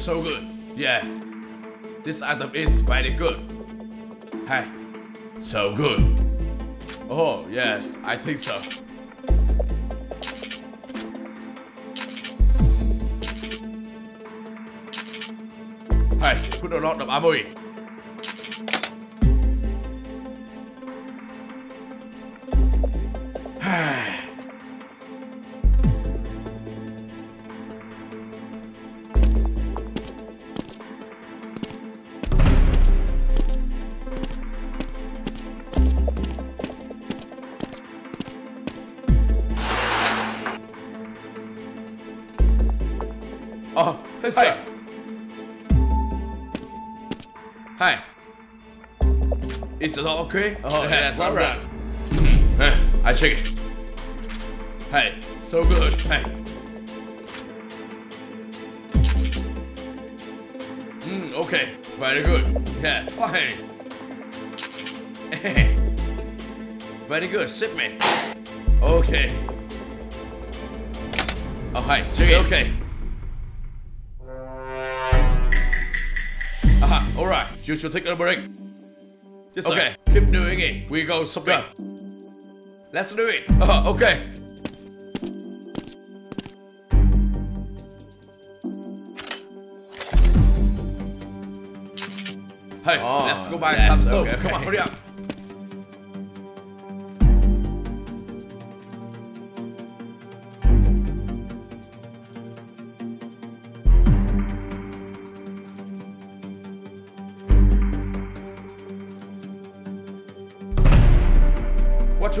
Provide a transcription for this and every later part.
so good. Yes. This item is very good. Hey, so good. Oh, yes, I think so. Hey, put a lot of ammo in. Oh, hey, sir. Hi. Is it all okay? Oh, yes, all right. Hey, I check it. Hey, so good. Hey. Mm, okay, very good. Yes, fine. very good, sit me. Okay. Oh, hi, check it. Okay. You should take a break. Yes, sir. okay, keep doing it. We go somewhere. Let's do it. Uh, okay. Hey, Oh, let's go buy yes, some okay, Come on, hurry up.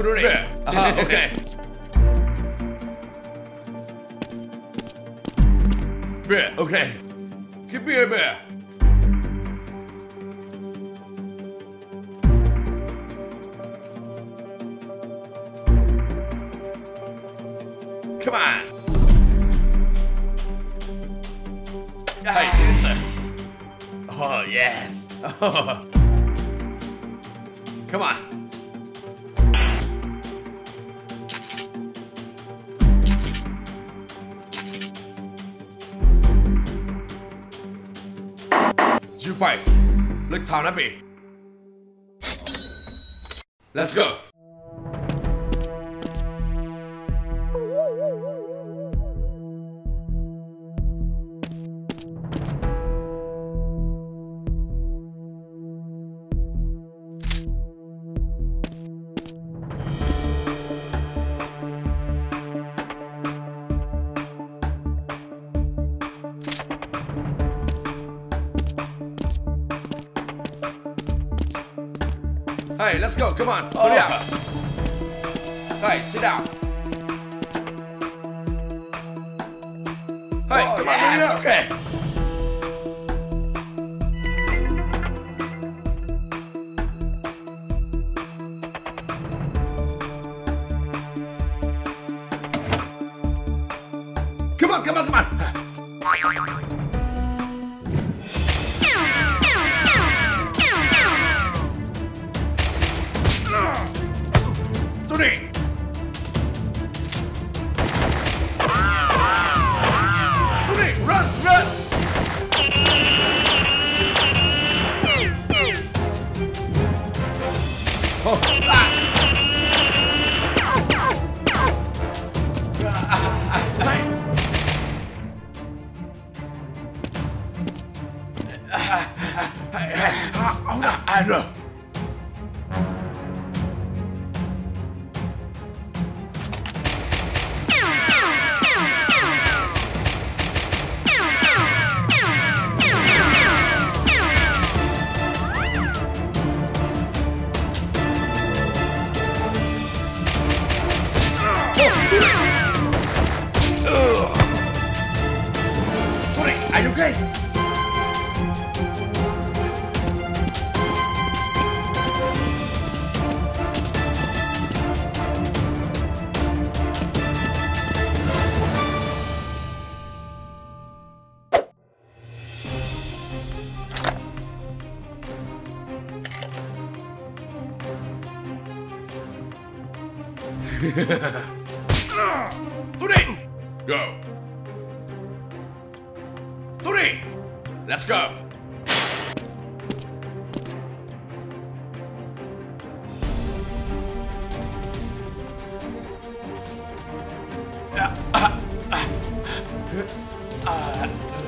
What you doing? Yeah. Uh-huh, okay. Bear, okay. Give me a bear. Come on. Hey, yes, sir. Oh, yes. Come on. Fight. Look me. Let's go. Hey, let's go. Come on. Hurry up. Hey, sit down. Hey, Oh, come yes, on. hurry up. okay. Come on, come on, come on. Tony. Tony, run, run. Oh, ah. I know. Tony! Go. Tony! Let's go. Hello?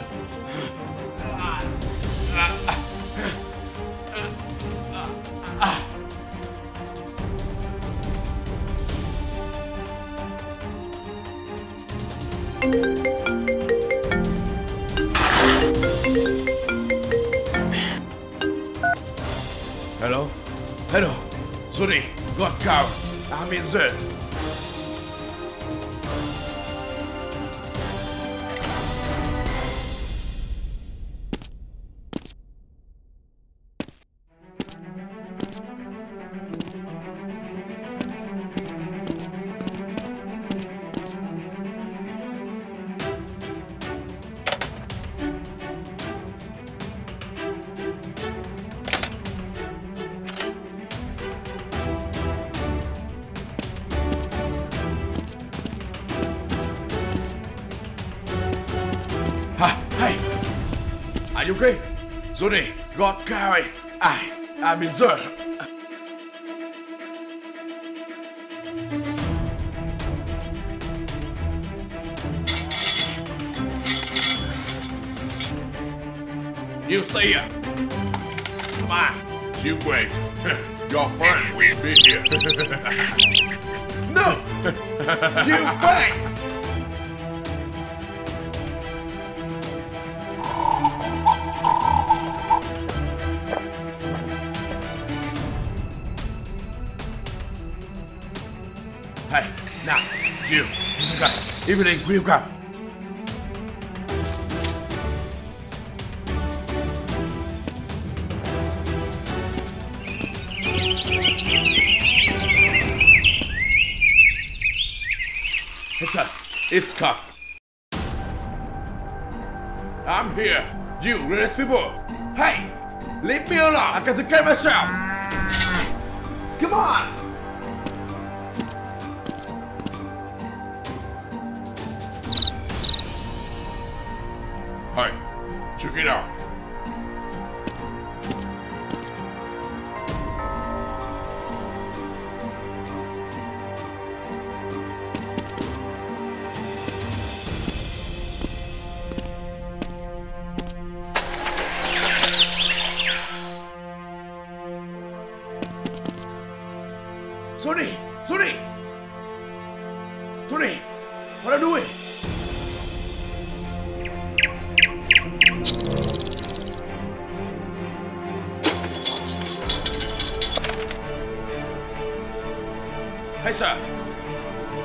Got cow. I'm in there. Okay? Johnny, got carry. I, I'm in there. You stay here. Come on. You wait. Your friend will be here. no! you wait! Now, you, this guy, evening, will come. Hey, sir, it's cop. I'm here. You, release people. Hey, leave me alone. I got to care myself. Come on. Check it out. Sony! Sony! Tony! What are you doing? Hey, sir!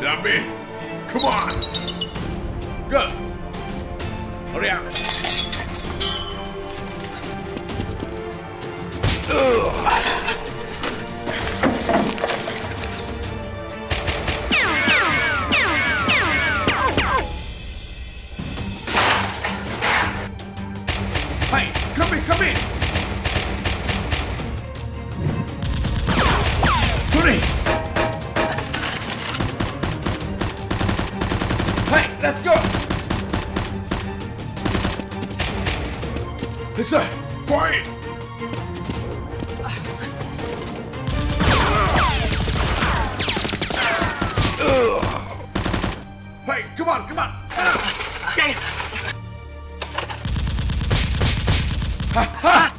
Let me! Come on! Go! Hurry up! Hey, come let's go! Hey, sir! Fire! Hey, come on, come on! Ah. Sorry!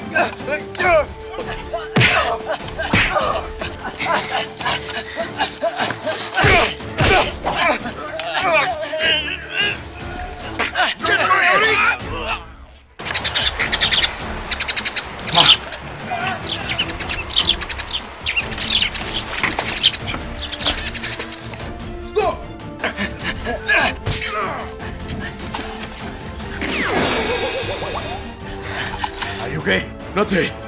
Oh, nothing. Oh,